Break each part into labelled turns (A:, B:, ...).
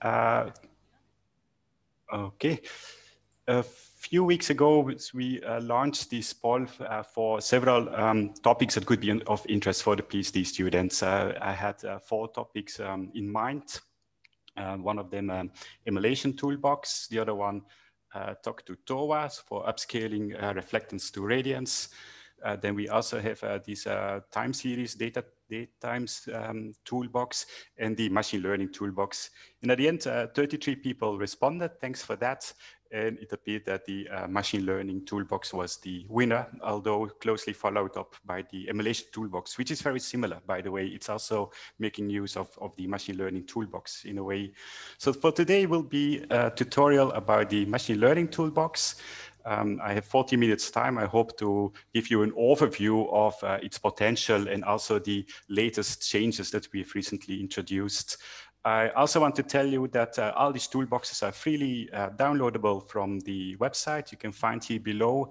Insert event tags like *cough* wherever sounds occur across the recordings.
A: Uh, okay. A few weeks ago, we uh, launched this poll uh, for several um, topics that could be of interest for the PhD students. Uh, I had uh, four topics um, in mind. Uh, one of them, um, emulation toolbox. The other one, talk to TOWA for upscaling reflectance to radiance. then we also have this time series data DATimeS um, toolbox and the machine learning toolbox. And at the end, uh, 33 people responded. Thanks for that. And it appeared that the uh, machine learning toolbox was the winner, although closely followed up by the emulation toolbox, which is very similar, by the way. It's also making use of, of the machine learning toolbox in a way. So for today will be a tutorial about the machine learning toolbox. Um, I have 40 minutes time. I hope to give you an overview of uh, its potential and also the latest changes that we've recently introduced. I also want to tell you that uh, all these toolboxes are freely uh, downloadable from the website. You can find here below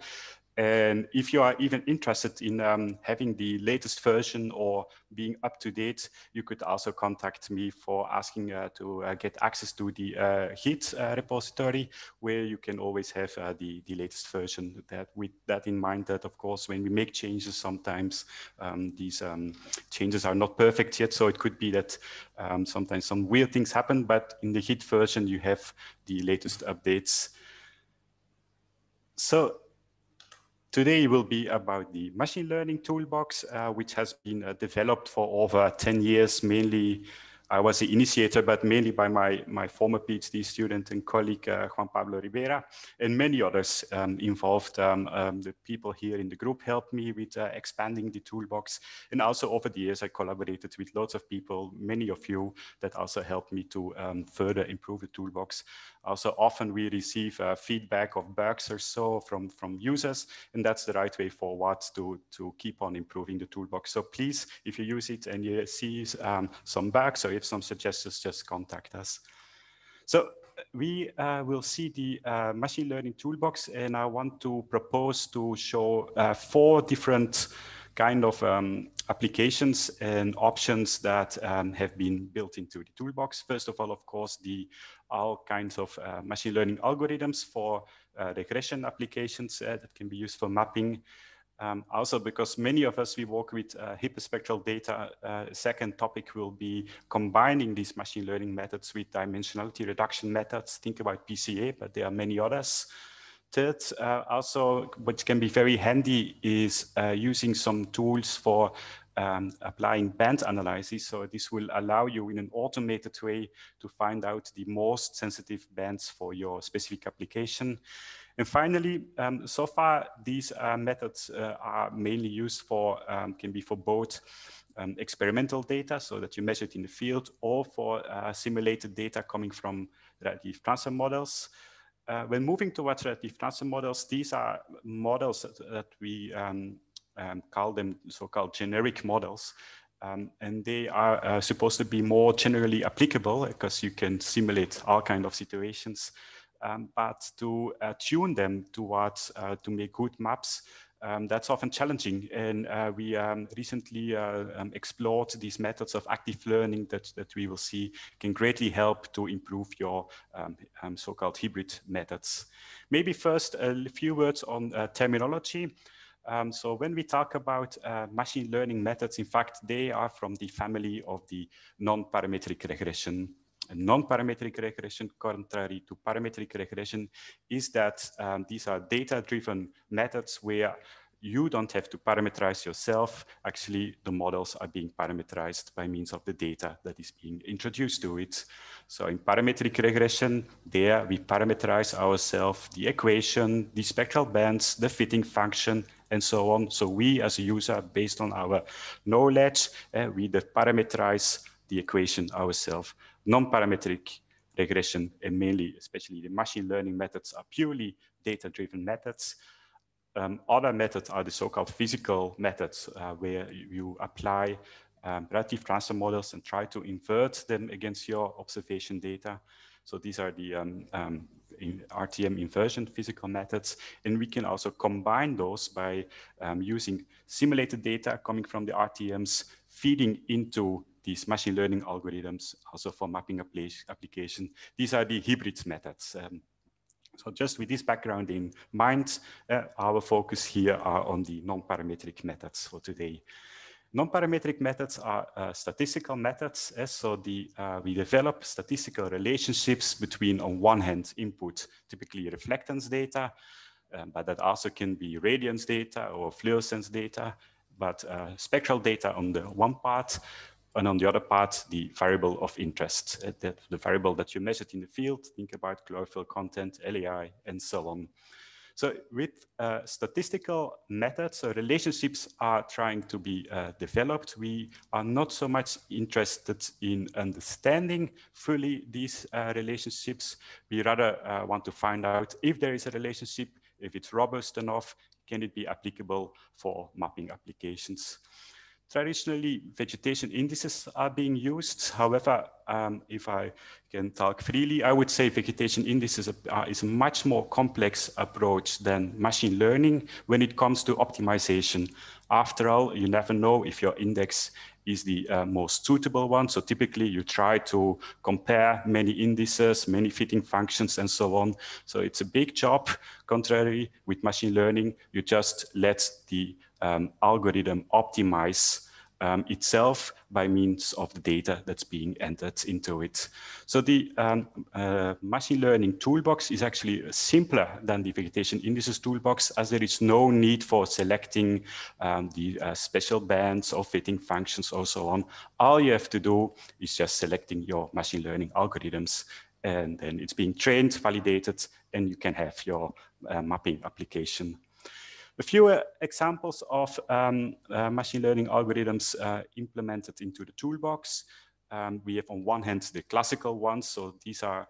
A: and if you are even interested in um, having the latest version or being up to date, you could also contact me for asking uh, to uh, get access to the uh, uh, repository, where you can always have uh, the, the latest version. That with that in mind, that of course, when we make changes, sometimes um, these um, changes are not perfect yet. So it could be that um, sometimes some weird things happen, but in the Git version, you have the latest updates. So Today will be about the machine learning toolbox, uh, which has been uh, developed for over 10 years, mainly I was the initiator, but mainly by my, my former PhD student and colleague, uh, Juan Pablo Rivera, and many others um, involved. Um, um, the people here in the group helped me with uh, expanding the toolbox. And also over the years, I collaborated with lots of people, many of you that also helped me to um, further improve the toolbox. Also, often we receive uh, feedback of bugs or so from, from users, and that's the right way forward to, to keep on improving the toolbox. So please, if you use it and you see um, some bugs or if some suggestions, just contact us. So we uh, will see the uh, machine learning toolbox, and I want to propose to show uh, four different kind of um, applications and options that um, have been built into the toolbox. First of all, of course, the all kinds of uh, machine learning algorithms for uh, regression applications uh, that can be used for mapping. Um, also, because many of us, we work with uh, hyperspectral data, uh, second topic will be combining these machine learning methods with dimensionality reduction methods. Think about PCA, but there are many others. Third, uh, also, which can be very handy is using some tools for um, applying band analysis. So this will allow you in an automated way to find out the most sensitive bands for your specific application. And finally, um, so far, these uh, methods uh, are mainly used for, um, can be for both um, experimental data, so that you measure it in the field, or for uh, simulated data coming from radiative transfer models. Uh, when moving towards radiative transfer models, these are models that, that we um, call them so-called generic models. Um, and they are uh, supposed to be more generally applicable because you can simulate all kind of situations um, but to uh, tune them towards uh, to make good maps, um, that's often challenging. And uh, we um, recently uh, um, explored these methods of active learning that, that we will see can greatly help to improve your um, um, so-called hybrid methods. Maybe first a few words on uh, terminology. Um, so when we talk about uh, machine learning methods, in fact, they are from the family of the non-parametric regression. Non-parametric regression, contrary to parametric regression, is that um, these are data-driven methods where you don't have to parameterize yourself. Actually, the models are being parameterized by means of the data that is being introduced to it. So in parametric regression, there we parameterize ourselves, the equation, the spectral bands, the fitting function, and so on. So we as a user, based on our knowledge, uh, we parameterize the equation ourselves non-parametric regression and mainly, especially the machine learning methods are purely data-driven methods. Um, other methods are the so-called physical methods uh, where you apply um, radiative transfer models and try to invert them against your observation data. So these are the um, um in RTM inversion physical methods. And we can also combine those by um, using simulated data coming from the RTMs, feeding into these machine learning algorithms also for mapping application. These are the hybrid methods. Um, so just with this background in mind, uh, our focus here are on the non-parametric methods for today. Non-parametric methods are uh, statistical methods. Eh? So the, uh, we develop statistical relationships between, on one hand, input, typically reflectance data, um, but that also can be radiance data or fluorescence data, but uh, spectral data on the one part, and on the other part, the variable of interest, uh, the, the variable that you measured in the field, think about chlorophyll content, LAI, and so on. So with uh, statistical methods, so relationships are trying to be uh, developed. We are not so much interested in understanding fully these uh, relationships. We rather uh, want to find out if there is a relationship, if it's robust enough, can it be applicable for mapping applications? Traditionally, vegetation indices are being used. However, um, if I can talk freely, I would say vegetation indices are, is a much more complex approach than machine learning when it comes to optimization. After all, you never know if your index is the uh, most suitable one. So typically you try to compare many indices, many fitting functions and so on. So it's a big job. Contrary with machine learning, you just let the um, algorithm optimize um, itself by means of the data that's being entered into it. So the um, uh, machine learning toolbox is actually simpler than the vegetation indices toolbox as there is no need for selecting um, the uh, special bands or fitting functions or so on. All you have to do is just selecting your machine learning algorithms and then it's being trained, validated, and you can have your uh, mapping application a few uh, examples of um, uh, machine learning algorithms uh, implemented into the toolbox. Um, we have on one hand the classical ones. So these are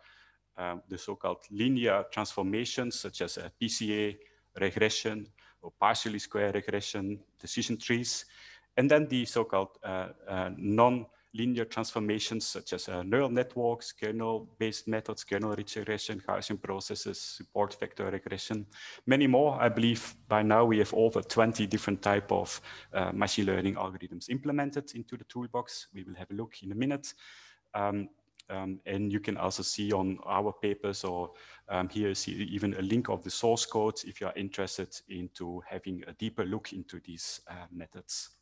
A: um, the so-called linear transformations such as PCA, regression, or partial least square regression, decision trees. And then the so-called uh, uh, non linear transformations such as uh, neural networks, kernel-based methods, kernel-ridge regression, Gaussian processes, support vector regression, many more. I believe by now we have over 20 different type of uh, machine learning algorithms implemented into the toolbox. We will have a look in a minute. Um, um, and you can also see on our papers or um, here see even a link of the source code if you are interested into having a deeper look into these uh, methods.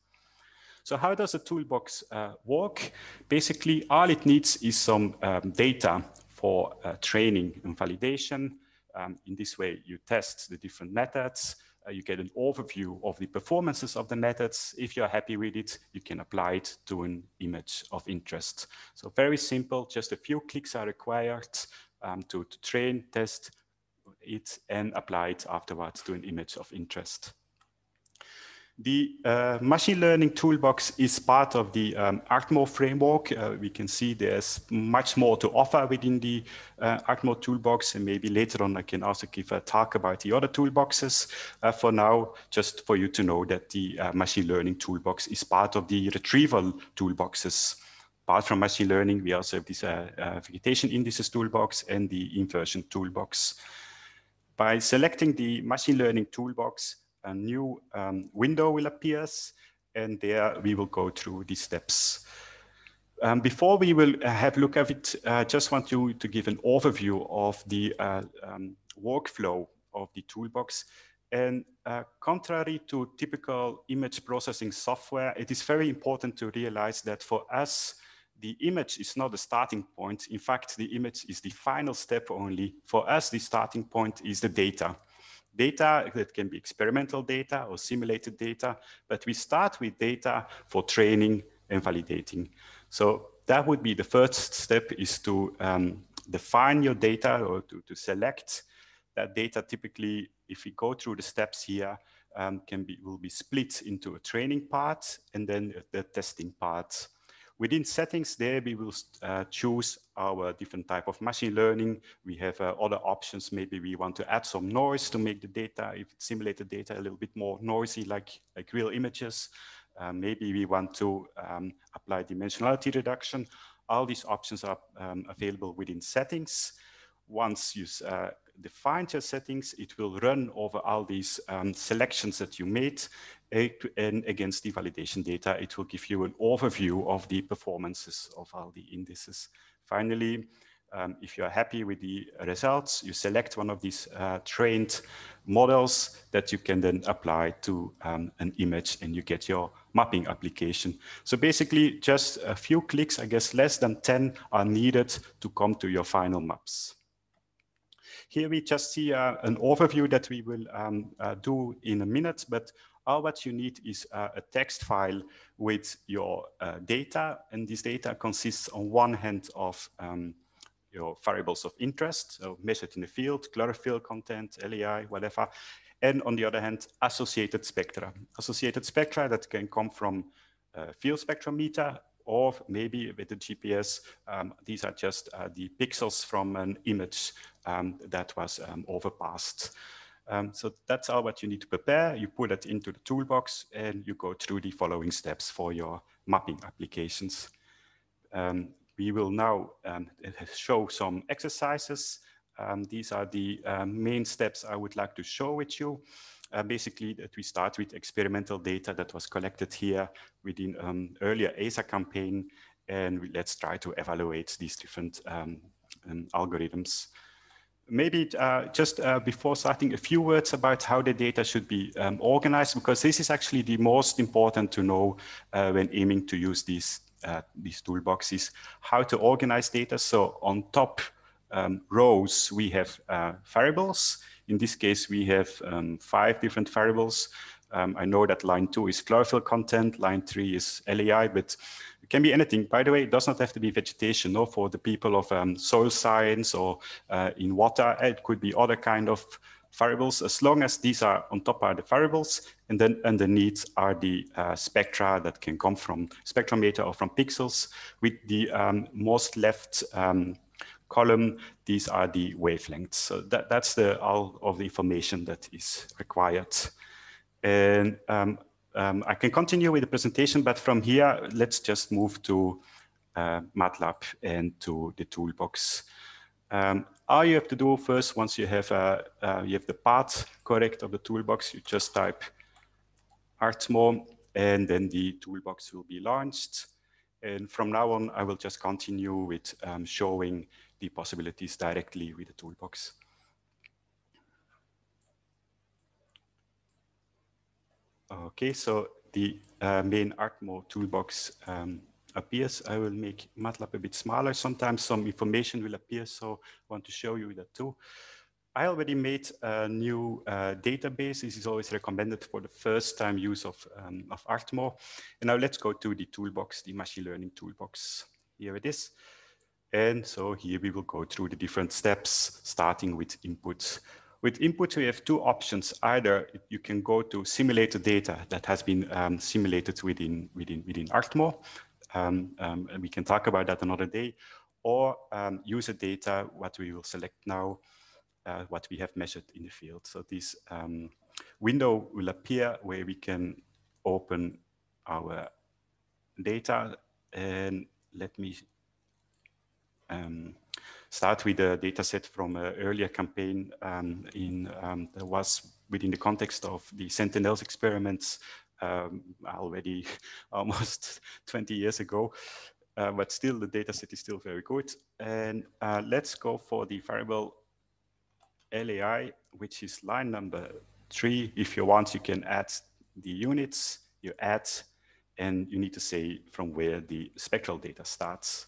A: So how does a toolbox uh, work? Basically, all it needs is some um, data for uh, training and validation. Um, in this way, you test the different methods. Uh, you get an overview of the performances of the methods. If you're happy with it, you can apply it to an image of interest. So very simple, just a few clicks are required um, to, to train, test it, and apply it afterwards to an image of interest. The uh, machine learning toolbox is part of the um, framework. Uh, we can see there's much more to offer within the uh, toolbox, and maybe later on I can also give a talk about the other toolboxes. Uh, for now, just for you to know that the uh, machine learning toolbox is part of the retrieval toolboxes. Apart from machine learning, we also have this uh, vegetation indices toolbox and the inversion toolbox. By selecting the machine learning toolbox, a new um, window will appear and there we will go through these steps. Um, before we will uh, have a look at it, I uh, just want you to give an overview of the uh, um, workflow of the toolbox. And uh, contrary to typical image processing software, it is very important to realize that for us, the image is not the starting point. In fact, the image is the final step only. For us, the starting point is the data data that can be experimental data or simulated data, but we start with data for training and validating. So that would be the first step is to um, define your data or to, to select that data. Typically, if we go through the steps here, um, can be will be split into a training part and then the testing part. Within settings there, we will uh, choose our different type of machine learning. We have uh, other options. Maybe we want to add some noise to make the data, if it's simulated data, a little bit more noisy, like, like real images. Uh, maybe we want to um, apply dimensionality reduction. All these options are um, available within settings. Once you uh, define your settings, it will run over all these um, selections that you made and against the validation data, it will give you an overview of the performances of all the indices. Finally, um, if you're happy with the results, you select one of these uh, trained models that you can then apply to um, an image and you get your mapping application. So basically just a few clicks, I guess less than 10 are needed to come to your final maps. Here we just see uh, an overview that we will um, uh, do in a minute, but all what you need is uh, a text file with your uh, data. And this data consists on one hand of um, your variables of interest, so measured in the field, chlorophyll content, LAI, whatever. And on the other hand, associated spectra. Associated spectra that can come from a field spectrometer or maybe with the GPS, um, these are just uh, the pixels from an image um, that was um, overpassed. Um, so that's all what you need to prepare. You put it into the toolbox and you go through the following steps for your mapping applications. Um, we will now um, show some exercises. These are the um, main steps I would like to show with you. Uh, basically, that we start with experimental data that was collected here within um, earlier ESA campaign, and we, let's try to evaluate these different um, um, algorithms. Maybe uh, just uh, before starting, a few words about how the data should be organized, because this is actually the most important to know uh, when aiming to use these uh, these toolboxes, how to organize data. So on top um, rows, we have uh, variables. In this case, we have um, five different variables. Um, I know that line two is chlorophyll content, line three is LAI, but it can be anything. By the way, it does not have to be vegetation. No, for the people of um, soil science or uh, in water, it could be other kind of variables as long as these are on top are the variables and then underneath are the uh, spectra that can come from spectrometer or from pixels with the um, most left um, column these are the wavelengths. So that, that's the all of the information that is required. And um, um I can continue with the presentation but from here let's just move to uh, MATLAB and to the toolbox. Um, all you have to do first, once you have uh, uh, you have the path correct of the toolbox, you just type Artmo, and then the toolbox will be launched. And from now on, I will just continue with um, showing the possibilities directly with the toolbox. Okay, so the uh, main Artmo toolbox um, appears. I will make MATLAB a bit smaller. Sometimes some information will appear, so I want to show you that too. I already made a new uh, database. This is always recommended for the first time use of, um, of Artmo. And now let's go to the toolbox, the machine learning toolbox. Here it is. And so here we will go through the different steps, starting with input. With input, we have two options. Either you can go to simulated data that has been um, simulated within, within, within Artmo. Um, um, and we can talk about that another day, or um, user data, what we will select now, uh, what we have measured in the field. So this um, window will appear where we can open our data. And let me um, start with a data set from an earlier campaign um, in um, that was within the context of the Sentinels experiments um, already *laughs* almost *laughs* 20 years ago. Uh, but still the data set is still very good. And uh, let's go for the variable LAI, which is line number three. If you want, you can add the units, you add, and you need to say from where the spectral data starts.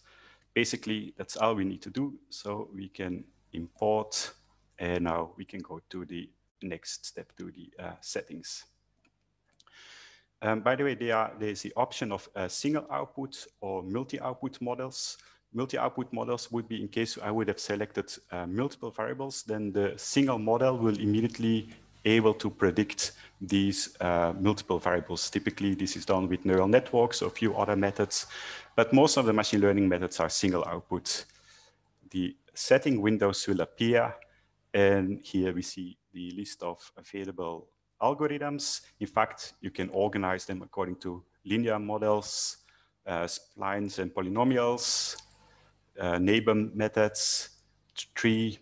A: Basically, that's all we need to do. So we can import, and now we can go to the next step, to the uh, settings. Um, by the way, there there's the option of uh, single output or multi-output models. Multi-output models would be in case I would have selected uh, multiple variables, then the single model will immediately able to predict these uh, multiple variables. Typically, this is done with neural networks or a few other methods, but most of the machine learning methods are single output. The setting windows will appear, and here we see the list of available algorithms. In fact, you can organize them according to linear models, uh, splines and polynomials, uh, neighbor methods, tree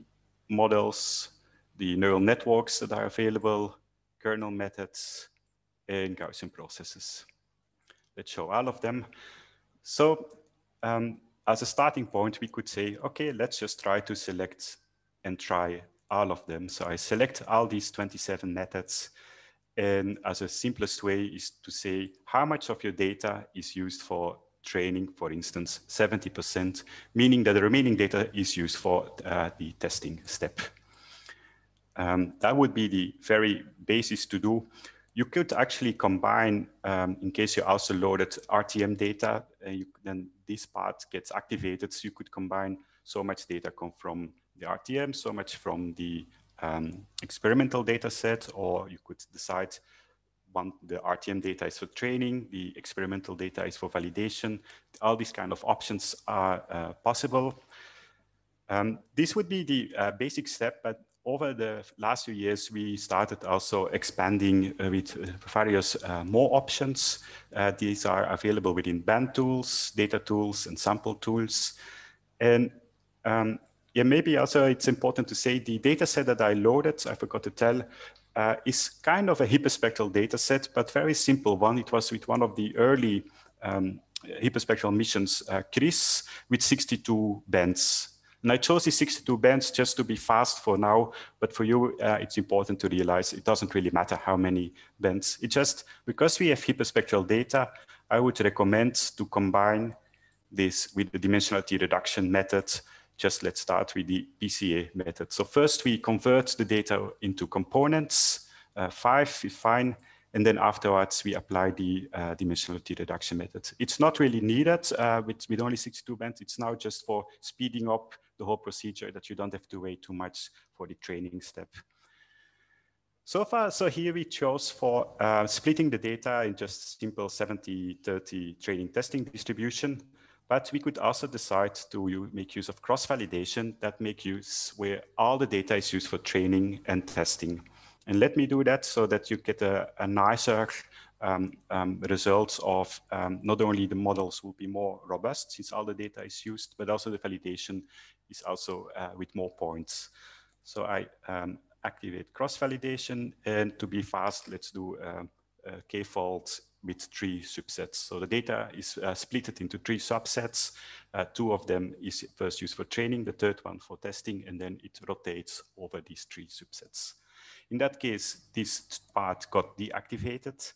A: models, the neural networks that are available, kernel methods, and Gaussian processes. Let's show all of them. So um, as a starting point, we could say, okay, let's just try to select and try all of them. So I select all these 27 methods. And as a simplest way is to say how much of your data is used for training, for instance, 70%, meaning that the remaining data is used for uh, the testing step. Um, that would be the very basis to do. You could actually combine, um, in case you also loaded RTM data, uh, you, then this part gets activated. So you could combine so much data come from the RTM, so much from the um, experimental data set, or you could decide one, the RTM data is for training, the experimental data is for validation. All these kind of options are uh, possible. Um, this would be the uh, basic step, but over the last few years, we started also expanding uh, with uh, various uh, more options. Uh, these are available within band tools, data tools, and sample tools. And um, yeah, maybe also it's important to say the data set that I loaded, I forgot to tell, uh, is kind of a hyperspectral data set, but very simple one. It was with one of the early um, hyperspectral missions, uh, CHRIS, with 62 bands. And I chose these 62 bands just to be fast for now, but for you, uh, it's important to realize it doesn't really matter how many bands. It just, because we have hyperspectral data, I would recommend to combine this with the dimensionality reduction method just let's start with the PCA method. So first we convert the data into components, uh, five is fine, and then afterwards we apply the uh, dimensionality reduction method. It's not really needed uh, with, with only 62 bands. It's now just for speeding up the whole procedure that you don't have to wait too much for the training step. So far, so here we chose for uh, splitting the data in just simple 70-30 training testing distribution. But we could also decide to make use of cross-validation that make use where all the data is used for training and testing. And let me do that so that you get a, a nicer um, um, results of um, not only the models will be more robust since all the data is used, but also the validation is also uh, with more points. So I um, activate cross-validation and to be fast, let's do uh, a k-fold with three subsets. So the data is uh, split into three subsets. Uh, two of them is first used for training, the third one for testing, and then it rotates over these three subsets. In that case, this part got deactivated.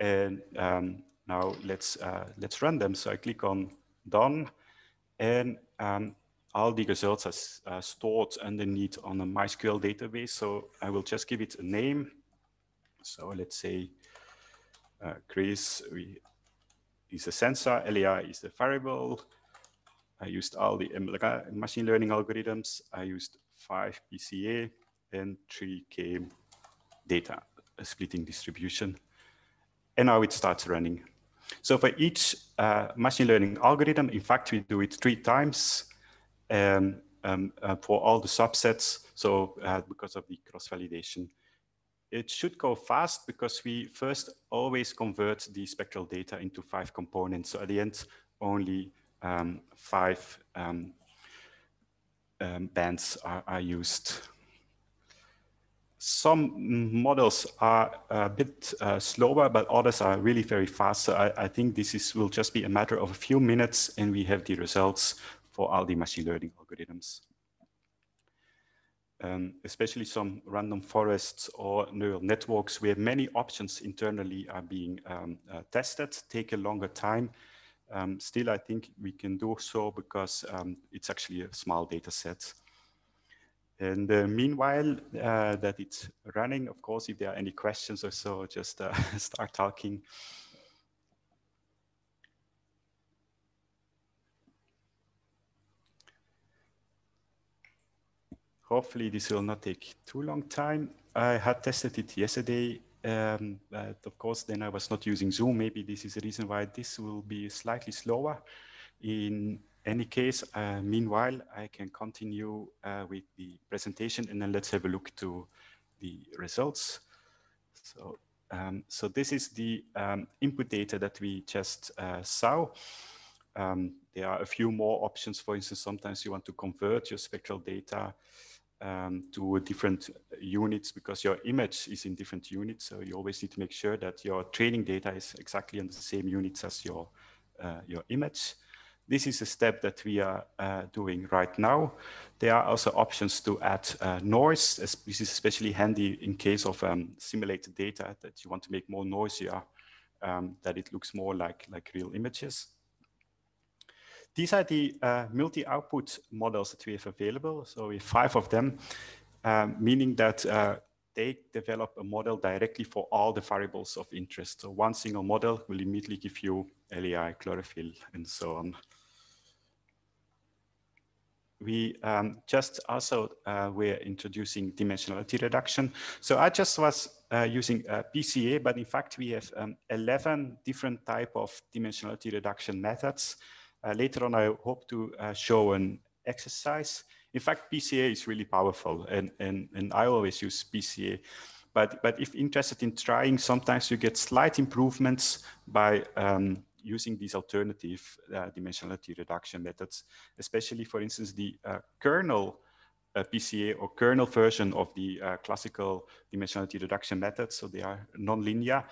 A: And um, now let's, uh, let's run them. So I click on done and um, all the results are stored underneath on a MySQL database. So I will just give it a name. So let's say uh, Chris we, is a sensor, LAI is the variable. I used all the machine learning algorithms. I used five PCA and 3K data splitting distribution. And now it starts running. So for each uh, machine learning algorithm, in fact, we do it three times um, um, uh, for all the subsets. So uh, because of the cross-validation it should go fast because we first always convert the spectral data into five components. So at the end, only um, five um, um, bands are, are, used. Some models are a bit uh, slower, but others are really very fast. So I, I think this is, will just be a matter of a few minutes and we have the results for all the machine learning algorithms um, especially some random forests or neural networks where many options internally are being um, uh, tested, take a longer time. Um, still, I think we can do so because um, it's actually a small data set. And uh, meanwhile uh, that it's running, of course, if there are any questions or so, just uh, *laughs* start talking. Hopefully this will not take too long time. I had tested it yesterday, um, but of course then I was not using Zoom. Maybe this is the reason why this will be slightly slower. In any case, uh, meanwhile, I can continue uh, with the presentation and then let's have a look to the results. So, um, so this is the um, input data that we just uh, saw. Um, there are a few more options. For instance, sometimes you want to convert your spectral data um, to different units because your image is in different units. So you always need to make sure that your training data is exactly on the same units as your, uh, your image. This is a step that we are uh, doing right now. There are also options to add uh, noise. This is especially handy in case of um, simulated data that you want to make more noisier, um, that it looks more like, like real images. These are the uh, multi-output models that we have available. So we have five of them, um, meaning that uh, they develop a model directly for all the variables of interest. So one single model will immediately give you LAI, chlorophyll, and so on. We um, just also uh, we're introducing dimensionality reduction. So I just was uh, using uh, PCA, but in fact we have um, 11 different type of dimensionality reduction methods later on, I hope to uh, show an exercise. In fact, PCA is really powerful, and, and, and I always use PCA. But, but if interested in trying, sometimes you get slight improvements by um, using these alternative uh, dimensionality reduction methods, especially, for instance, the uh, kernel uh, PCA or kernel version of the uh, classical dimensionality reduction method. So they are nonlinear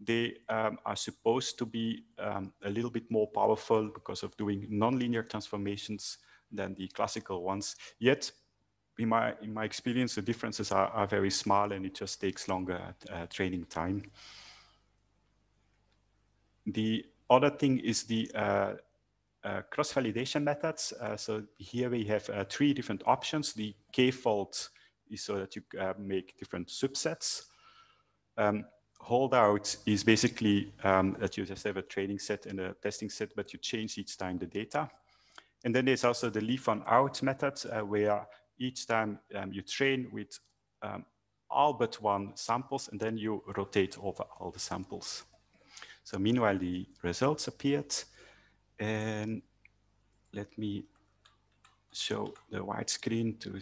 A: they um, are supposed to be um, a little bit more powerful because of doing nonlinear transformations than the classical ones. Yet, in my, in my experience, the differences are, are very small and it just takes longer uh, training time. The other thing is the uh, uh, cross-validation methods. Uh, so here we have uh, three different options. The k-fold is so that you uh, make different subsets. Um, holdout is basically um, that you just have a training set and a testing set, but you change each time the data. And then there's also the leave one out method uh, where each time um, you train with um, all but one samples and then you rotate over all the samples. So meanwhile, the results appeared and let me show the widescreen to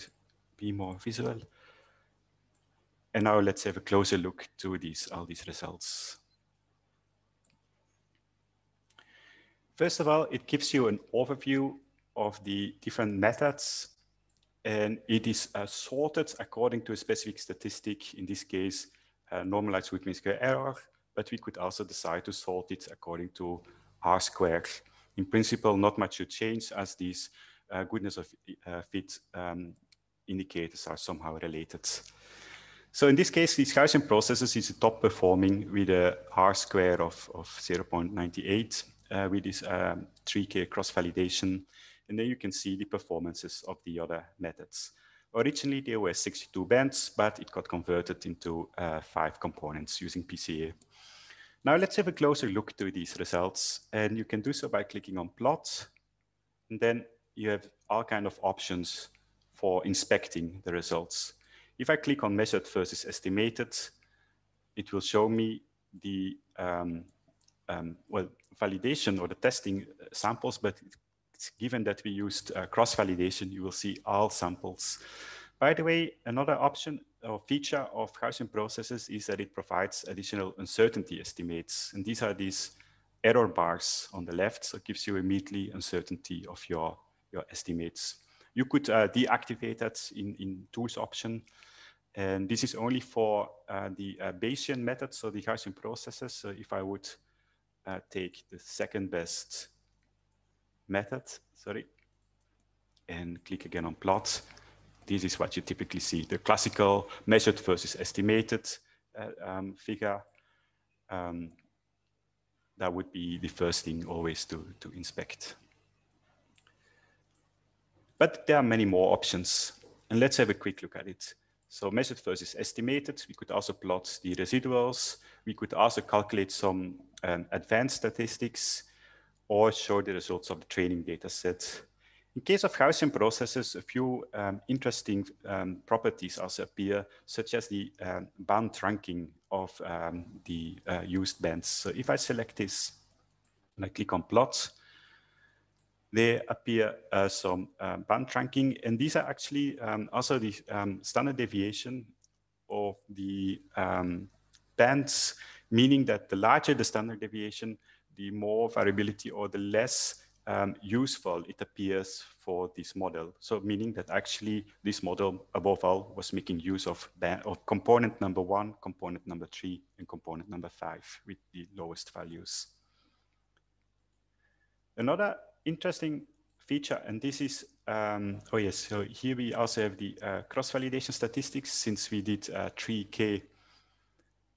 A: be more visual. And now let's have a closer look to these, all these results. First of all, it gives you an overview of the different methods and it is uh, sorted according to a specific statistic, in this case, uh, normalized root mean square error, but we could also decide to sort it according to R squared. In principle, not much should change as these uh, goodness of uh, fit um, indicators are somehow related. So in this case, these Gaussian processes is top performing with a R square of, of 0.98 uh, with this um, 3K cross-validation. And then you can see the performances of the other methods. Originally, there were 62 bands, but it got converted into uh, five components using PCA. Now let's have a closer look to these results. And you can do so by clicking on plot. And then you have all kind of options for inspecting the results. If I click on measured versus estimated, it will show me the um, um, well validation or the testing samples, but given that we used uh, cross-validation, you will see all samples. By the way, another option or feature of Gaussian processes is that it provides additional uncertainty estimates. And these are these error bars on the left, so it gives you immediately uncertainty of your, your estimates. You could uh, deactivate that in, in tools option. And this is only for uh, the uh, Bayesian method, so the Gaussian processes. So if I would uh, take the second best method, sorry, and click again on plot, this is what you typically see, the classical measured versus estimated uh, um, figure. Um, that would be the first thing always to, to inspect. But there are many more options. And let's have a quick look at it. So measured versus estimated. We could also plot the residuals. We could also calculate some um, advanced statistics or show the results of the training data set. In case of Gaussian processes, a few um, interesting um, properties also appear, such as the um, band ranking of um, the uh, used bands. So if I select this and I click on plot, there appear uh, some uh, band ranking, and these are actually um, also the um, standard deviation of the um, bands, meaning that the larger the standard deviation, the more variability or the less um, useful it appears for this model. So meaning that actually this model above all was making use of, band, of component number one, component number three, and component number five with the lowest values. Another interesting feature, and this is, um, oh yes, so here we also have the uh, cross-validation statistics since we did uh, 3K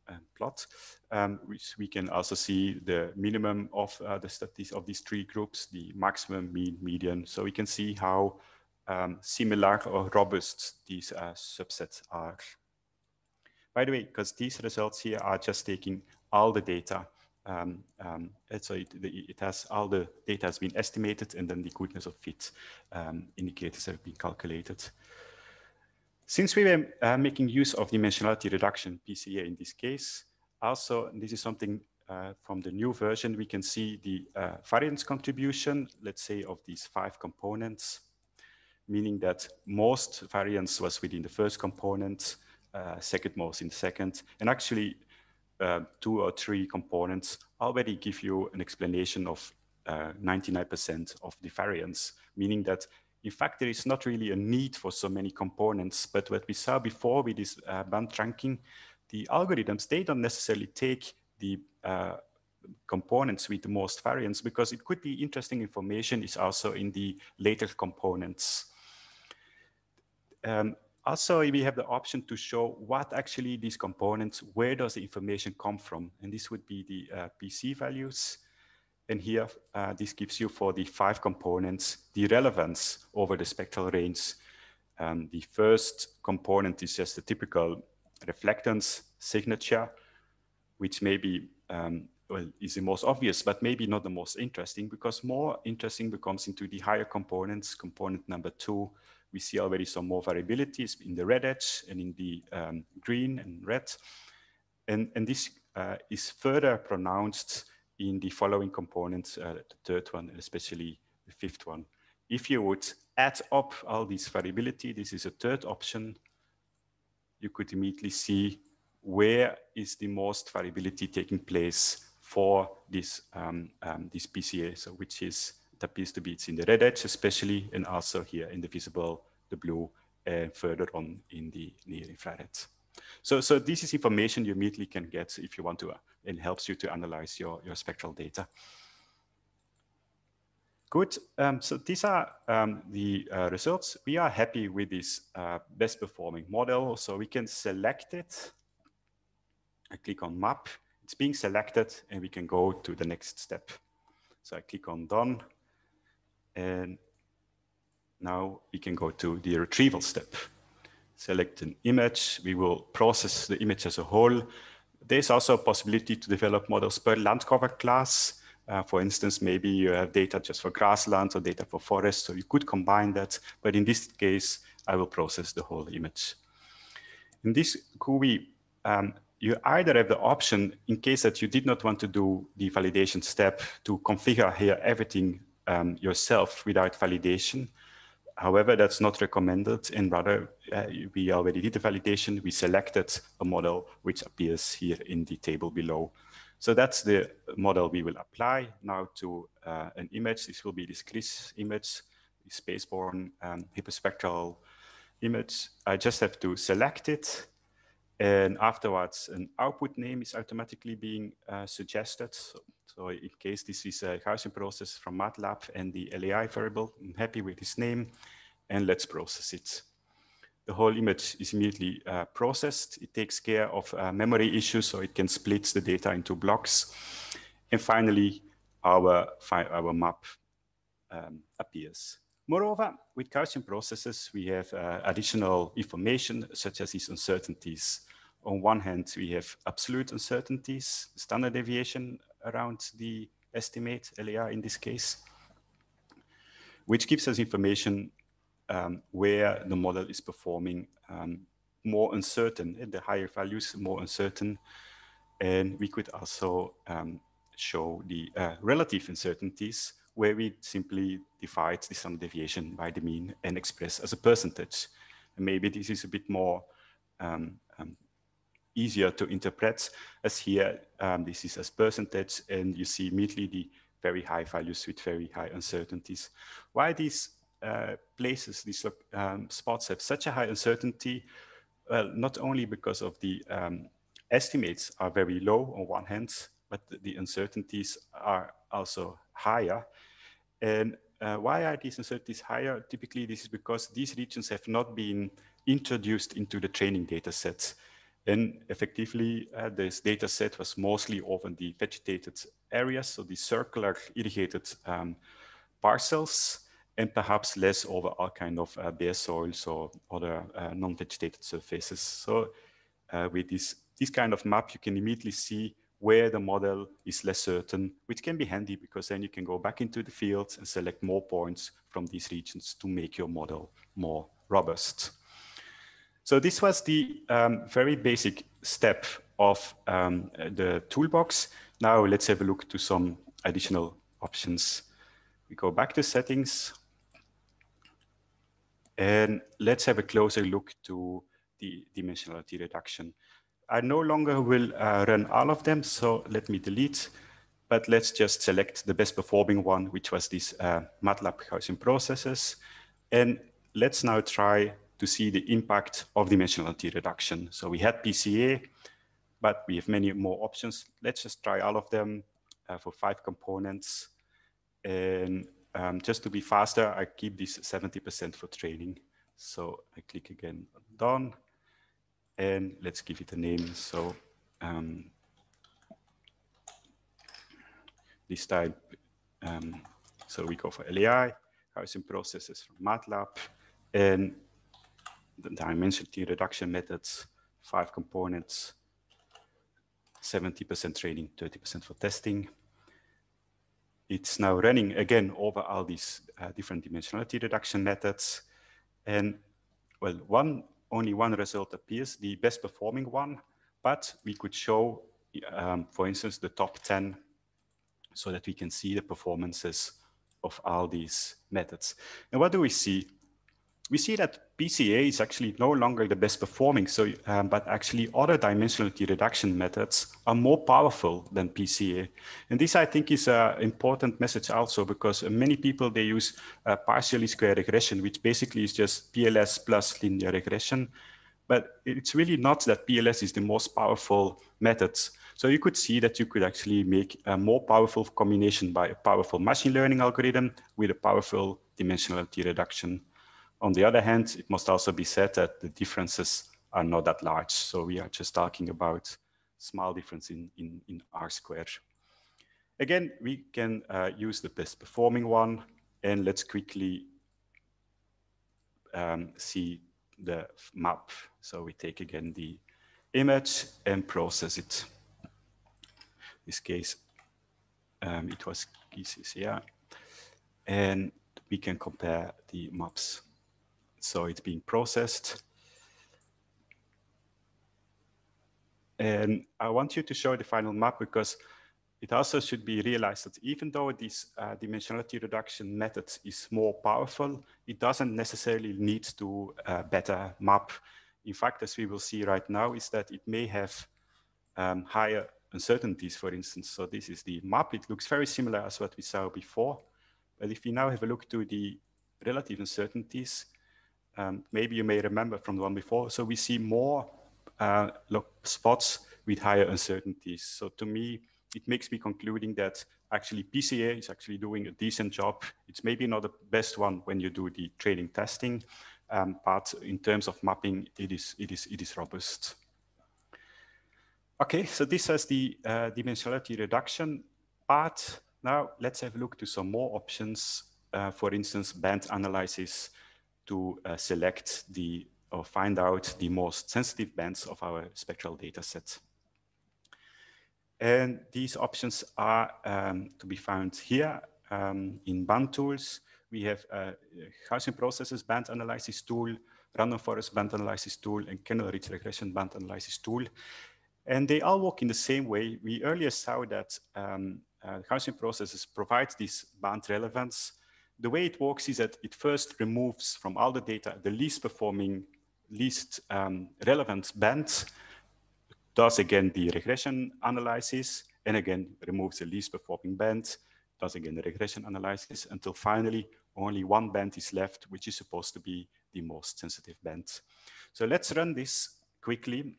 A: uh, plot, um, which we can also see the minimum of uh, the statistics of these three groups, the maximum, mean, median. So we can see how um, similar or robust these uh, subsets are. By the way, because these results here are just taking all the data um, um, so it, it, has all the data has been estimated and then the goodness of fit um, indicators have been calculated. Since we were uh, making use of dimensionality reduction, PCA in this case, also this is something uh, from the new version, we can see the uh, variance contribution, let's say of these five components, meaning that most variance was within the first component, uh, second most in the second, and actually uh, two or three components already give you an explanation of 99% uh, of the variance, meaning that in fact, there is not really a need for so many components, but what we saw before with this uh, band ranking, the algorithms, they don't necessarily take the uh, components with the most variance because it could be interesting information is also in the later components. Um, also, we have the option to show what actually these components, where does the information come from? And this would be the uh, PC values. And here, uh, this gives you for the five components, the relevance over the spectral range. Um, the first component is just the typical reflectance signature, which maybe um, well, is the most obvious, but maybe not the most interesting because more interesting becomes into the higher components, component number two, we see already some more variabilities in the red edge and in the um, green and red. And, and this uh, is further pronounced in the following components, uh, the third one, especially the fifth one. If you would add up all this variability, this is a third option, you could immediately see where is the most variability taking place for this, um, um, this PCA, so which is it appears to be it's in the red edge especially, and also here in the visible, the blue, and further on in the near infrared. So, so this is information you immediately can get if you want to, uh, and helps you to analyze your, your spectral data. Good. Um, so these are um, the uh, results. We are happy with this uh, best performing model. So we can select it. I click on map. It's being selected and we can go to the next step. So I click on done. And now we can go to the retrieval step. Select an image. We will process the image as a whole. There's also a possibility to develop models per land cover class. Uh, for instance, maybe you have data just for grasslands or data for forests, so you could combine that. But in this case, I will process the whole image. In this GUI, um, you either have the option, in case that you did not want to do the validation step, to configure here everything um, yourself without validation. However, that's not recommended and rather uh, we already did the validation. We selected a model which appears here in the table below. So that's the model we will apply now to uh, an image. This will be this GLIS image, spaceborne um, hyperspectral image. I just have to select it and afterwards, an output name is automatically being uh, suggested. So, so, in case this is a Gaussian process from MATLAB and the LAI variable, I'm happy with this name, and let's process it. The whole image is immediately uh, processed. It takes care of uh, memory issues, so it can split the data into blocks. And finally, our, our map um, appears. Moreover, with Gaussian processes, we have uh, additional information such as these uncertainties on one hand, we have absolute uncertainties, standard deviation around the estimate, LAI in this case, which gives us information um, where the model is performing um, more uncertain, the higher values more uncertain. And we could also um, show the uh, relative uncertainties where we simply divide the standard deviation by the mean and express as a percentage. And maybe this is a bit more um, easier to interpret as here um, this is as percentage and you see immediately the very high values with very high uncertainties. Why these uh, places, these um, spots have such a high uncertainty? Well, not only because of the um, estimates are very low on one hand, but the uncertainties are also higher. And uh, why are these uncertainties higher? Typically, this is because these regions have not been introduced into the training data sets. And effectively, uh, this data set was mostly over the vegetated areas, so the circular irrigated um, parcels, and perhaps less over all kind of uh, bare soils or other uh, non-vegetated surfaces. So uh, with this, this kind of map, you can immediately see where the model is less certain, which can be handy because then you can go back into the fields and select more points from these regions to make your model more robust. So this was the um, very basic step of um, the toolbox. Now let's have a look to some additional options. We go back to settings and let's have a closer look to the dimensionality reduction. I no longer will uh, run all of them, so let me delete, but let's just select the best performing one, which was this uh, MATLAB Gaussian processes. And let's now try to see the impact of dimensionality reduction. So we had PCA, but we have many more options. Let's just try all of them uh, for five components. And um, just to be faster, I keep this 70% for training. So I click again done, and let's give it a name. So um, this type, um, so we go for LAI, Gaussian processes from MATLAB, and dimensionality reduction methods, five components, 70% training, 30% for testing. It's now running again over all these uh, different dimensionality reduction methods. And well, one only one result appears, the best performing one, but we could show, um, for instance, the top 10 so that we can see the performances of all these methods. And what do we see? we see that PCA is actually no longer the best performing, so, um, but actually other dimensionality reduction methods are more powerful than PCA. And this, I think, is an important message also because many people, they use uh, partial least square regression, which basically is just PLS plus linear regression. But it's really not that PLS is the most powerful methods. So you could see that you could actually make a more powerful combination by a powerful machine learning algorithm with a powerful dimensionality reduction. On the other hand, it must also be said that the differences are not that large. So we are just talking about small difference in, in, in R squared. Again, we can uh, use the best performing one and let's quickly um, see the map. So we take again the image and process it. In this case, um, it was yeah, And we can compare the maps. So it's being processed. And I want you to show the final map because it also should be realized that even though this uh, dimensionality reduction method is more powerful, it doesn't necessarily need to uh, better map. In fact, as we will see right now, is that it may have um, higher uncertainties, for instance. So this is the map. It looks very similar as what we saw before. But if we now have a look to the relative uncertainties, um, maybe you may remember from the one before. So we see more uh, spots with higher uncertainties. So to me, it makes me concluding that actually PCA is actually doing a decent job. It's maybe not the best one when you do the training testing, um, but in terms of mapping, it is, it is, it is robust. Okay, so this has the uh, dimensionality reduction part. Now let's have a look to some more options. Uh, for instance, band analysis to uh, select the or find out the most sensitive bands of our spectral data set. And these options are um, to be found here um, in band tools. We have a Gaussian processes band analysis tool, random forest band analysis tool, and kernel ridge regression band analysis tool. And they all work in the same way. We earlier saw that um, uh, Gaussian processes provides this band relevance the way it works is that it first removes from all the data the least performing, least um, relevant bands, does again the regression analysis, and again removes the least performing band, does again the regression analysis until finally only one band is left, which is supposed to be the most sensitive band. So let's run this quickly.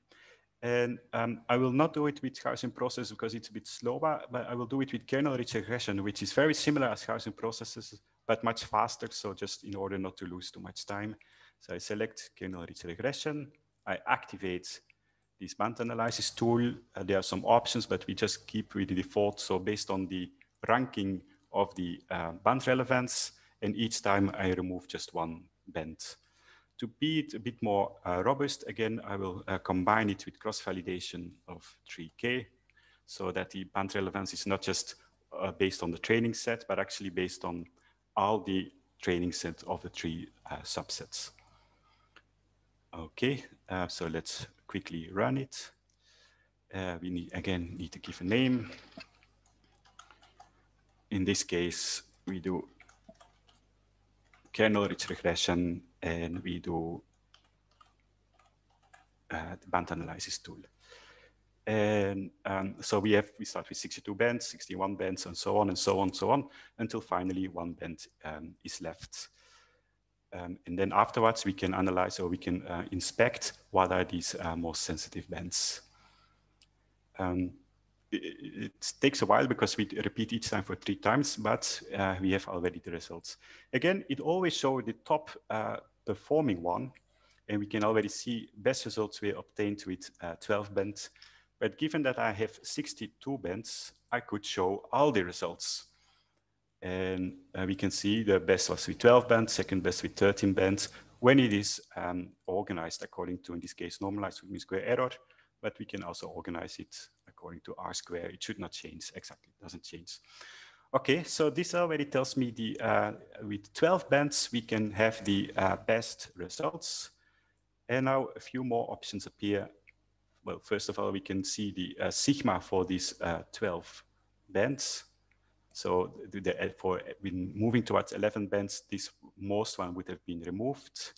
A: And um, I will not do it with Gaussian process because it's a bit slower, but I will do it with kernel-ridge regression, which is very similar as Gaussian processes, but much faster. So just in order not to lose too much time. So I select kernel-ridge regression. I activate this band analysis tool. Uh, there are some options, but we just keep with the default. So based on the ranking of the uh, band relevance, and each time I remove just one band. To be it a bit more uh, robust, again, I will uh, combine it with cross-validation of 3K so that the band relevance is not just uh, based on the training set, but actually based on all the training set of the three uh, subsets. Okay, uh, so let's quickly run it. Uh, we need, again, need to give a name. In this case, we do kernel-ridge regression, and we do uh, the band analysis tool. And um, so we have, we start with 62 bands, 61 bands, and so on and so on and so on, until finally one band um, is left. Um, and then afterwards, we can analyze or we can uh, inspect what are these uh, most sensitive bands. Um, it takes a while because we repeat each time for three times, but uh, we have already the results. Again, it always shows the top uh, performing one, and we can already see best results were obtained with uh, 12 bands. But given that I have 62 bands, I could show all the results. And uh, we can see the best was with 12 bands, second best with 13 bands, when it is um, organized according to, in this case, normalized with mean square error, but we can also organize it according to R square. It should not change exactly, it doesn't change. Okay, so this already tells me the uh, with 12 bands, we can have the uh, best results. And now a few more options appear. Well, first of all, we can see the uh, sigma for these uh, 12 bands. So the, the, for when moving towards 11 bands, this most one would have been removed.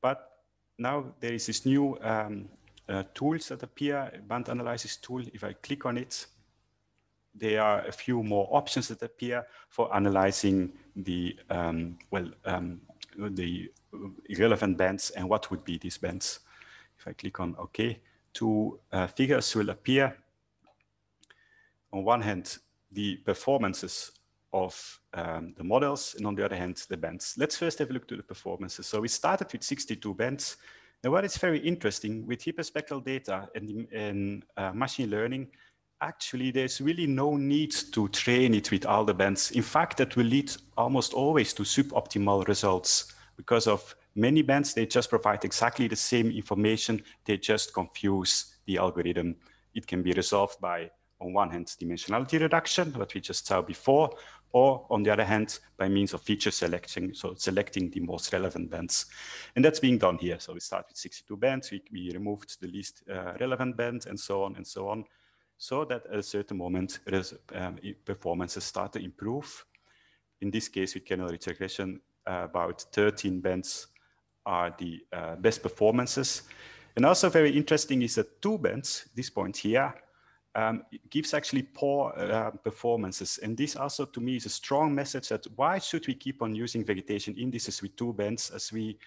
A: But now there is this new um, uh, tools that appear, band analysis tool. If I click on it, there are a few more options that appear for analyzing the, um, well, um, the relevant bands and what would be these bands. If I click on OK, two uh, figures will appear. On one hand, the performances of um, the models, and on the other hand, the bands. Let's first have a look to the performances. So we started with 62 bands, now, what is very interesting with hyperspectral data and, and uh, machine learning, actually, there's really no need to train it with all the bands. In fact, that will lead almost always to suboptimal results because of many bands, they just provide exactly the same information. They just confuse the algorithm. It can be resolved by, on one hand, dimensionality reduction, what we just saw before, or on the other hand, by means of feature selection, so selecting the most relevant bands. And that's being done here. So we start with 62 bands, we, we removed the least uh, relevant band and so on and so on, so that at a certain moment, um, performances start to improve. In this case, with kernel-ridge regression, uh, about 13 bands are the uh, best performances. And also very interesting is that two bands, this point here, um, gives actually poor uh, performances. And this also to me is a strong message that why should we keep on using vegetation indices with two bands as we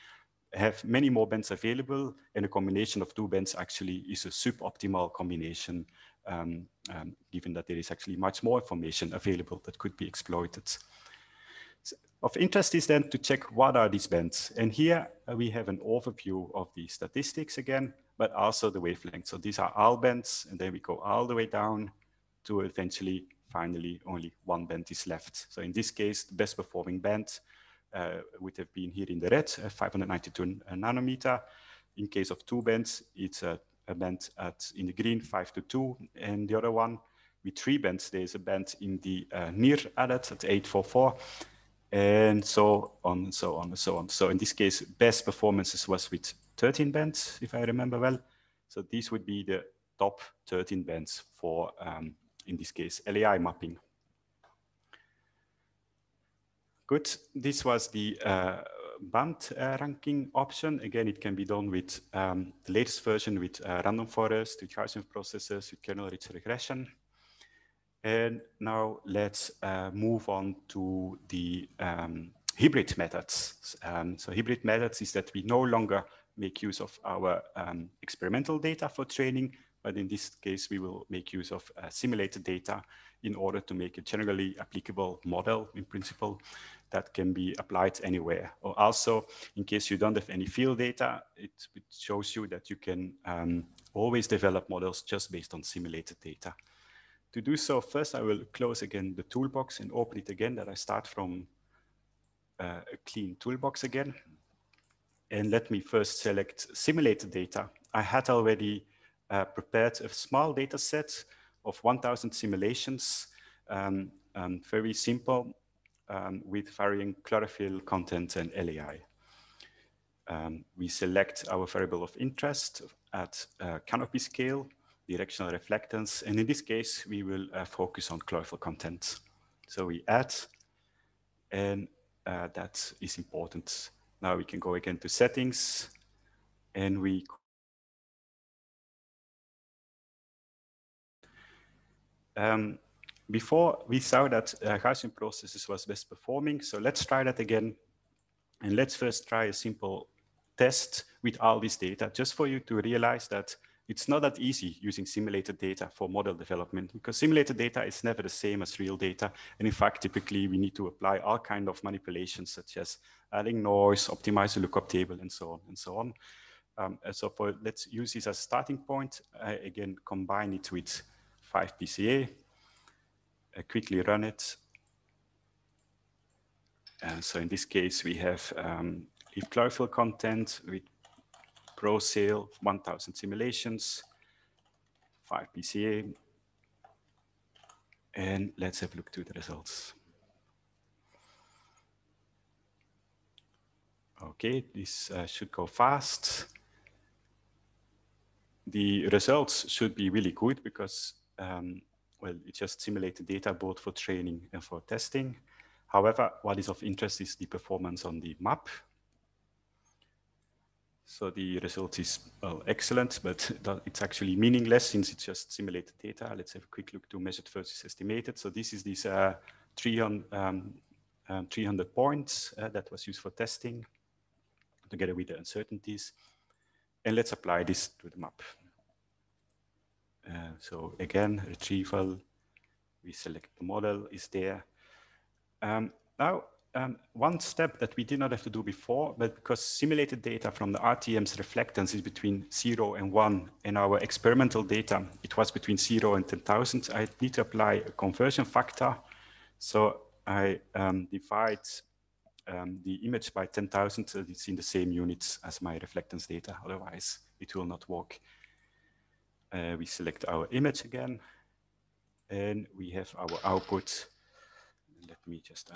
A: have many more bands available and a combination of two bands actually is a suboptimal combination um, um, given that there is actually much more information available that could be exploited. Of interest is then to check what are these bands. And here uh, we have an overview of the statistics again but also the wavelength. So these are all bands, and then we go all the way down to eventually, finally, only one band is left. So in this case, the best performing band uh, would have been here in the red, uh, 592 nanometer. In case of two bands, it's a, a band at in the green, 5 to 2, and the other one with three bands, there's a band in the uh, near infrared at 844, and so on and so on and so on. So in this case, best performances was with 13 bands, if I remember well. So these would be the top 13 bands for, um, in this case, LAI mapping. Good, this was the uh, band uh, ranking option. Again, it can be done with um, the latest version with uh, random forest, with Gaussian processes, with kernel-ridge regression. And now let's uh, move on to the um, hybrid methods. Um, so hybrid methods is that we no longer make use of our um, experimental data for training, but in this case, we will make use of uh, simulated data in order to make a generally applicable model in principle that can be applied anywhere. Or also, in case you don't have any field data, it, it shows you that you can um, always develop models just based on simulated data. To do so, first I will close again the toolbox and open it again that I start from uh, a clean toolbox again. And let me first select simulated data. I had already uh, prepared a small data set of 1000 simulations, um, um, very simple, um, with varying chlorophyll content and LAI. Um, we select our variable of interest at uh, canopy scale, directional reflectance, and in this case, we will uh, focus on chlorophyll content. So we add, and uh, that is important. Now we can go again to settings, and we um, before we saw that uh, Gaussian processes was best performing. So let's try that again. And let's first try a simple test with all this data, just for you to realize that it's not that easy using simulated data for model development because simulated data is never the same as real data. And in fact, typically we need to apply all kind of manipulations such as adding noise, optimize the lookup table and so on and so on. Um, so for, let's use this as a starting point. I again, combine it with 5PCA, I quickly run it. And so in this case, we have um, chlorophyll content with ProSail, 1000 simulations, 5 PCA. And let's have a look to the results. Okay, this uh, should go fast. The results should be really good because, um, well, it just simulated data both for training and for testing. However, what is of interest is the performance on the map. So the result is well, excellent, but *laughs* it's actually meaningless since it's just simulated data. Let's have a quick look to measured versus estimated. So this is this uh, 300, um, um, 300 points uh, that was used for testing together with the uncertainties. And let's apply this to the map. Uh, so again, retrieval, we select the model is there. Um, now, um, one step that we did not have to do before, but because simulated data from the RTM's reflectance is between zero and one, and our experimental data, it was between zero and 10,000, I need to apply a conversion factor. So I um, divide um, the image by 10,000, so it's in the same units as my reflectance data, otherwise it will not work. Uh, we select our image again, and we have our output. Let me just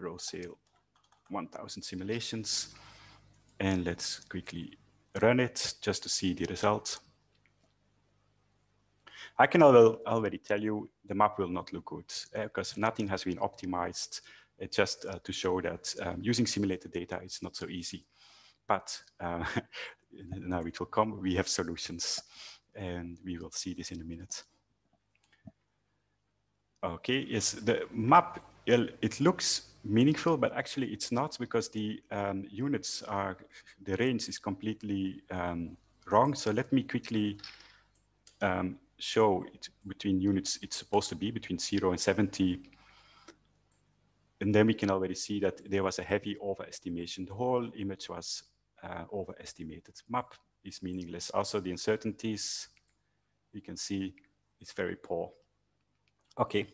A: ProSail 1000 simulations. And let's quickly run it just to see the results. I can already tell you the map will not look good uh, because nothing has been optimized uh, just uh, to show that um, using simulated data is not so easy. But uh, *laughs* now it will come, we have solutions and we will see this in a minute. Okay, yes, the map, it looks meaningful, but actually it's not because the um, units are, the range is completely um, wrong. So let me quickly um, show it between units it's supposed to be between 0 and 70. And then we can already see that there was a heavy overestimation. The whole image was uh, overestimated. Map is meaningless. Also the uncertainties, you can see it's very poor. Okay,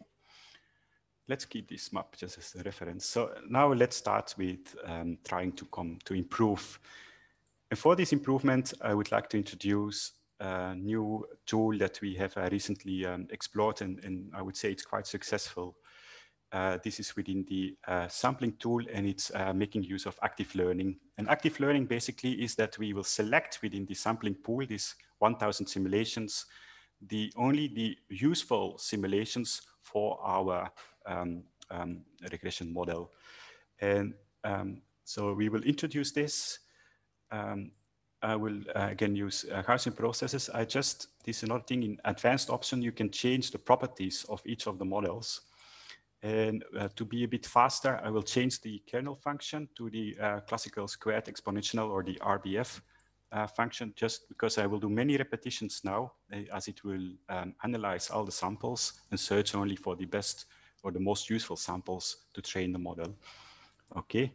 A: let's keep this map just as a reference. So now let's start with um, trying to come to improve. And for this improvement, I would like to introduce a new tool that we have uh, recently um, explored, and, and, I would say it's quite successful. Uh, this is within the uh, sampling tool, and it's uh, making use of active learning. And active learning basically is that we will select within the sampling pool, these 1000 simulations, the only the useful simulations for our um, um, regression model. And um, so we will introduce this. Um, I will uh, again use uh, Gaussian processes. I just, this is another thing in advanced option, you can change the properties of each of the models. And uh, to be a bit faster, I will change the kernel function to the uh, classical squared exponential or the RBF uh, function, just because I will do many repetitions now, uh, as it will um, analyze all the samples and search only for the best or the most useful samples to train the model. Okay,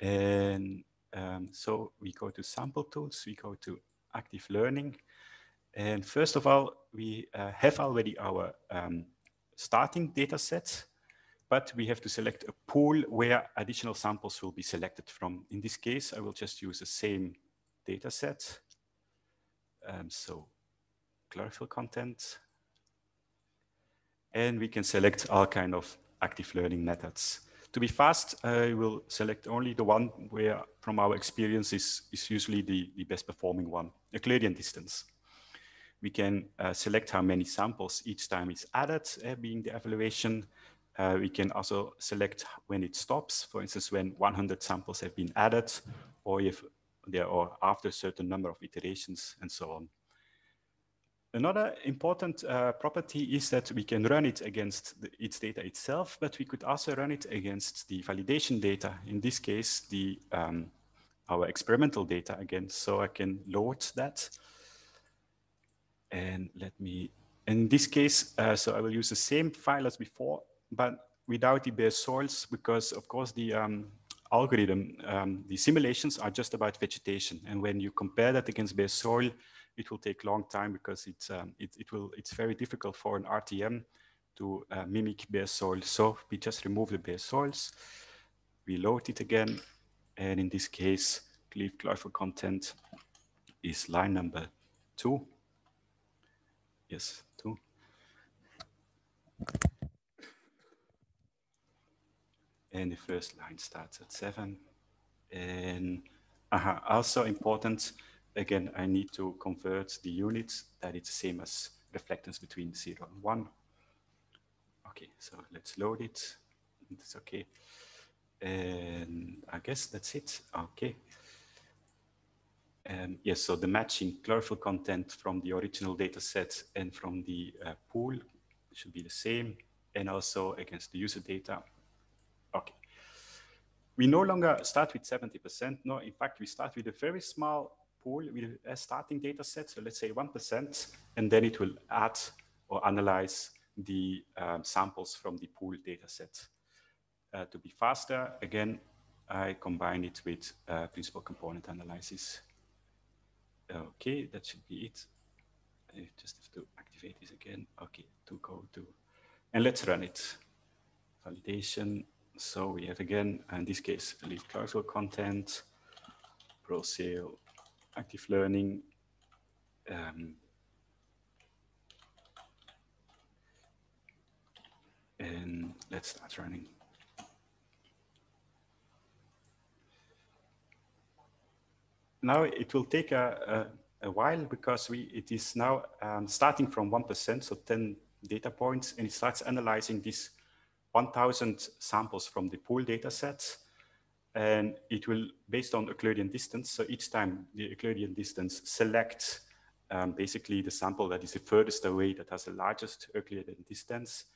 A: and um, so we go to sample tools, we go to active learning. And first of all, we uh, have already our um, starting data set, but we have to select a pool where additional samples will be selected from. In this case, I will just use the same data set. Um, so chlorophyll content. And we can select all kind of active learning methods. To be fast, I will select only the one where, from our experience, is, is usually the, the best performing one, a Euclidean distance. We can uh, select how many samples each time is added, uh, being the evaluation. Uh, we can also select when it stops, for instance, when 100 samples have been added, or if there or after a certain number of iterations, and so on. Another important uh, property is that we can run it against the, its data itself, but we could also run it against the validation data. In this case, the um, our experimental data again. So I can load that. And let me, in this case, uh, so I will use the same file as before, but without the bare soils, because of course the um, algorithm, um, the simulations are just about vegetation. And when you compare that against bare soil, it will take long time because it's, um, it, it will, it's very difficult for an RTM to uh, mimic bare soil. So we just remove the bare soils, we load it again, and in this case, cleave chlorophyll content is line number two. Yes, two. And the first line starts at seven. And uh, also important, again, I need to convert the units that it's the same as reflectance between zero and one. Okay, so let's load it. It's okay. And I guess that's it. Okay. Um, yes, so the matching chlorophyll content from the original data set and from the uh, pool should be the same. And also against the user data. Okay. We no longer start with 70%. No, in fact, we start with a very small pool with a starting data set, so let's say 1%, and then it will add or analyze the um, samples from the pool data set. Uh, to be faster, again, I combine it with uh, principal component analysis. Okay, that should be it. I just have to activate this again. Okay, to go to, and let's run it. Validation. So we have again, in this case, leaf chlorophyll content, ProSail active learning. Um, and let's start running. Now it will take a, a, a while because we it is now um, starting from 1%, so 10 data points, and it starts analyzing these 1,000 samples from the pool data sets and it will, based on Euclidean distance, so each time the Euclidean distance selects um, basically the sample that is the furthest away that has the largest Euclidean distance,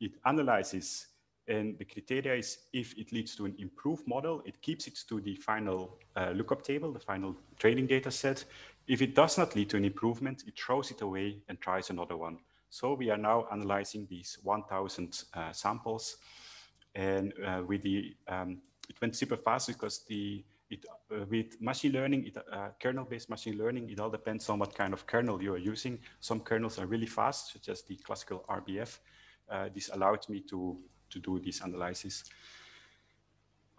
A: it analyzes and the criteria is if it leads to an improved model, it keeps it to the final uh, lookup table, the final training data set. If it does not lead to an improvement, it throws it away and tries another one. So we are now analyzing these 1000 uh, samples and uh, with the um, it went super fast because the it, uh, with machine learning, it, uh, kernel-based machine learning, it all depends on what kind of kernel you are using. Some kernels are really fast, such as the classical RBF. Uh, this allowed me to, to do this analysis.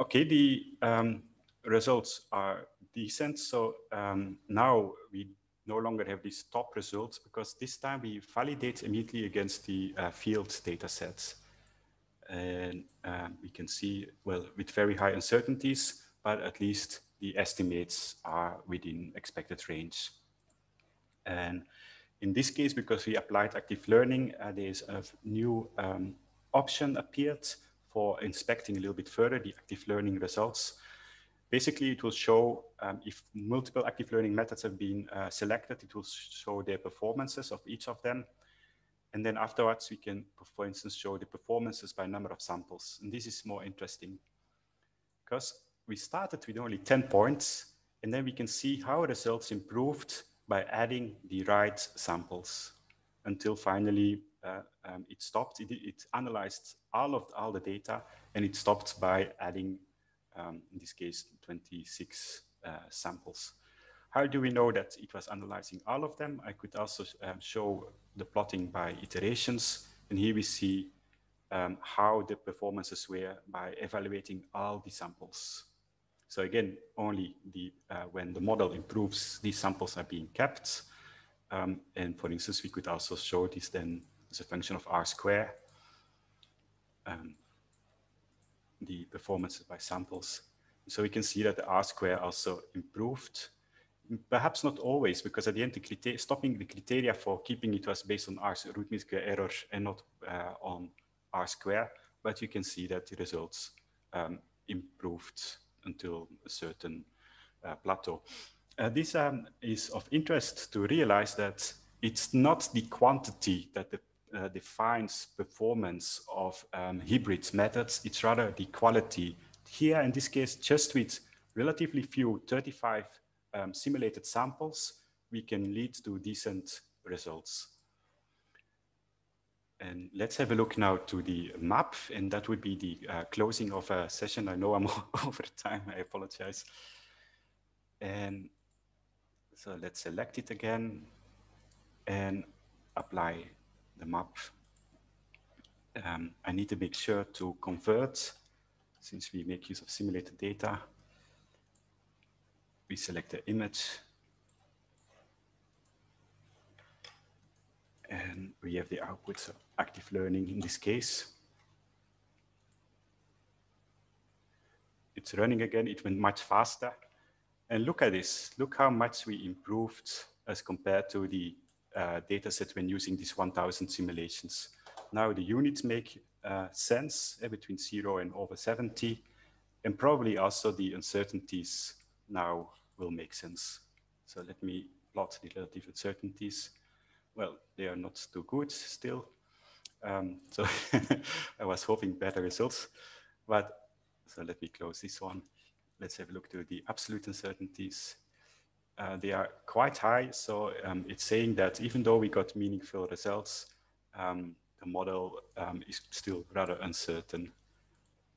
A: Okay, the um, results are decent. So um, now we no longer have these top results because this time we validate immediately against the uh, field data sets. And um, we can see, well, with very high uncertainties, but at least the estimates are within expected range. And in this case, because we applied active learning, uh, there's a new um, option appeared for inspecting a little bit further the active learning results. Basically it will show um, if multiple active learning methods have been uh, selected, it will show their performances of each of them. And then afterwards, we can, for instance, show the performances by number of samples. And this is more interesting because we started with only 10 points, and then we can see how results improved by adding the right samples until finally uh, um, it stopped. It, it, analyzed all of all the data, and it stopped by adding, um, in this case, 26 uh, samples. How do we know that it was analyzing all of them? I could also um, show the plotting by iterations. And here we see um, how the performances were by evaluating all the samples. So again, only the, uh, when the model improves, these samples are being kept. Um, and for instance, we could also show this then as a function of R square, um, the performances by samples. So we can see that the R square also improved perhaps not always, because at the end, the stopping the criteria for keeping it was based on R root mean square error and not uh, on R square. But you can see that the results um, improved until a certain uh, plateau. Uh, this um, is of interest to realize that it's not the quantity that the, uh, defines performance of um, hybrid methods, it's rather the quality. Here, in this case, just with relatively few 35 um, simulated samples, we can lead to decent results. And let's have a look now to the map, and that would be the uh, closing of a session. I know I'm *laughs* over time, I apologize. And so let's select it again and apply the map. Um, I need to make sure to convert, since we make use of simulated data, we select the image and we have the outputs of active learning in this case. It's running again, it went much faster. And look at this, look how much we improved as compared to the uh, data set when using these 1000 simulations. Now the units make uh, sense uh, between zero and over 70, and probably also the uncertainties now will make sense. So let me plot the relative uncertainties. Well, they are not too good still. Um, *laughs* so I was hoping better results, but so let me close this one. Let's have a look to the absolute uncertainties. Uh, they are quite high, so um, it's saying that even though we got meaningful results, um, the model um, is still rather uncertain.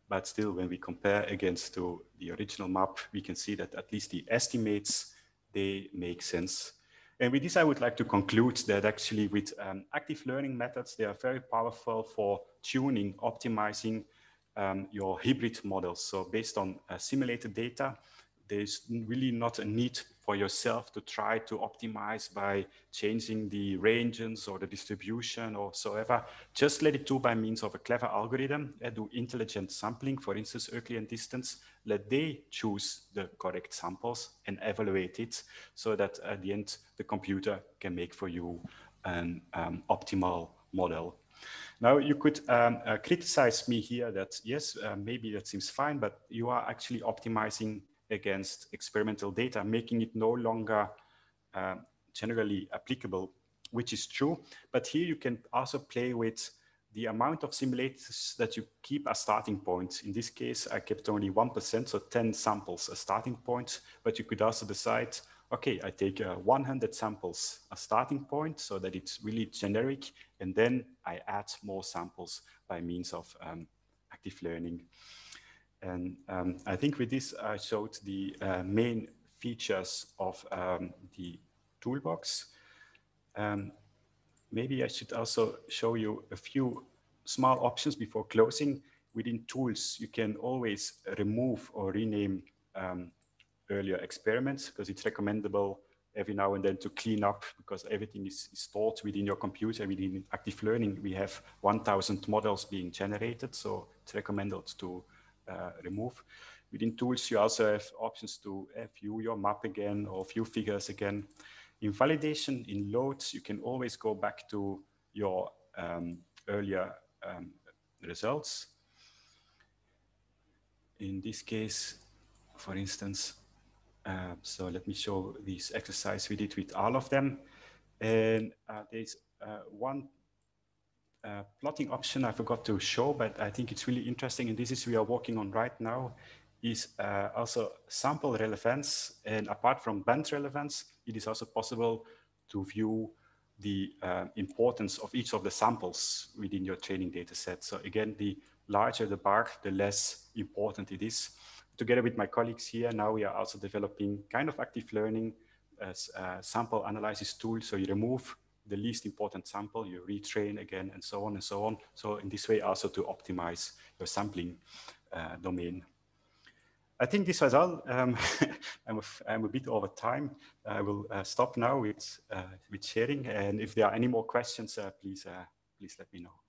A: But still, when we compare against to the original map, we can see that at least the estimates, they make sense. And with this, I would like to conclude that actually with um, active learning methods, they are very powerful for tuning, optimizing um, your hybrid models. So based on uh, simulated data, there's really not a need for yourself to try to optimize by changing the ranges or the distribution or so ever. Just let it do by means of a clever algorithm, uh, do intelligent sampling, for instance, Euclidean distance, let they choose the correct samples and evaluate it so that at the end, the computer can make for you an um, optimal model. Now you could um, uh, criticize me here that yes, uh, maybe that seems fine, but you are actually optimizing against experimental data, making it no longer uh, generally applicable, which is true. But here you can also play with the amount of simulators that you keep as starting points. In this case, I kept only 1%, so 10 samples as starting points, but you could also decide, okay, I take uh, 100 samples as starting point so that it's really generic, and then I add more samples by means of um, active learning. And um, I think with this, I showed the uh, main features of um, the toolbox. Um, maybe I should also show you a few small options before closing. Within tools, you can always remove or rename um, earlier experiments because it's recommendable every now and then to clean up because everything is, stored within your computer. Within active learning, we have 1000 models being generated. So it's recommended to remove. Within tools, you also have options to uh, view your map again or view figures again. In validation, in loads, you can always go back to your um, earlier um, results. In this case, for instance. Uh, so let me show this exercise we did with all of them. And uh, there's uh, one uh, plotting option I forgot to show, but I think it's really interesting. And this is we are working on right now is uh, also sample relevance. And apart from band relevance, it is also possible to view the uh, importance of each of the samples within your training data set. So again, the larger the bar, the less important it is. Together with my colleagues here, now we are also developing kind of active learning as a sample analysis tool. So you remove the least important sample, you retrain again, and so on and so on. So in this way, also to optimize your sampling uh, domain. I think this was all. Um, *laughs* I'm, a, I'm, a bit over time. I will uh, stop now with, uh, with sharing. And if there are any more questions, uh, please, uh, please let me know.